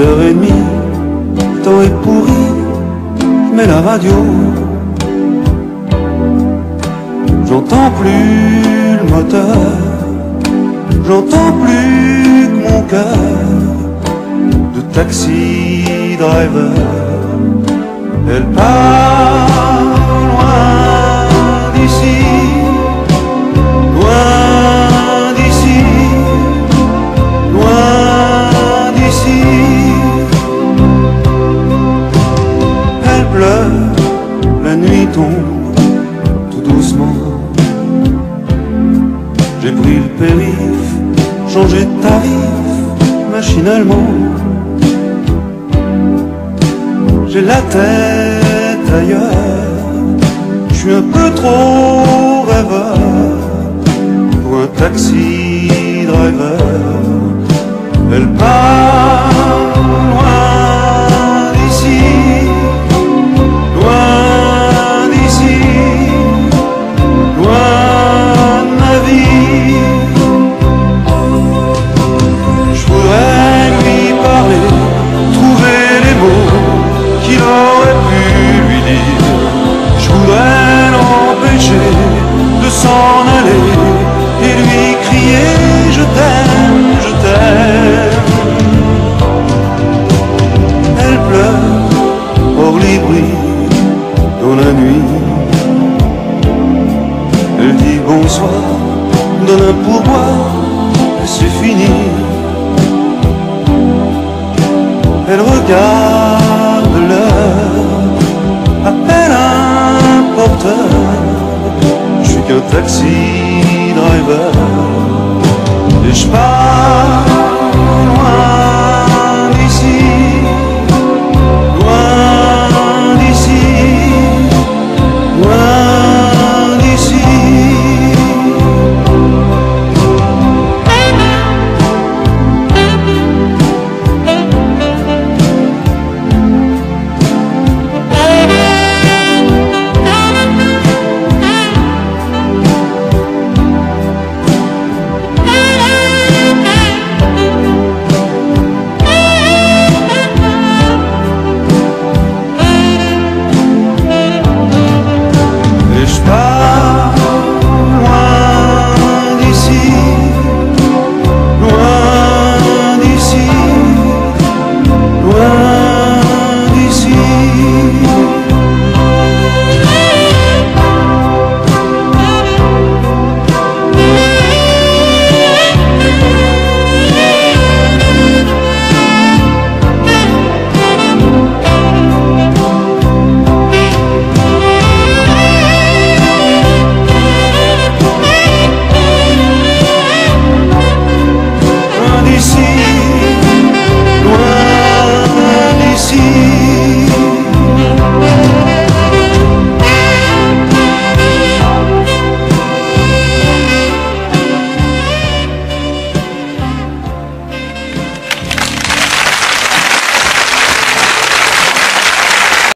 Six heures et demie, le temps est pourri, mets la radio. J'entends plus le moteur, j'entends plus que mon cœur de taxi driver. Elle part la nuit tombe tout doucement. J'ai pris le périph', changé de tarif machinalement. J'ai la tête ailleurs, je suis un peu trop rêveur pour un taxi driver. Elle part et lui crier je t'aime, je t'aime. Elle pleure, hors les bruits, dans la nuit. Elle dit bonsoir, donne un pourboire, c'est fini. Elle regarde Jo taxi driver Ich fahr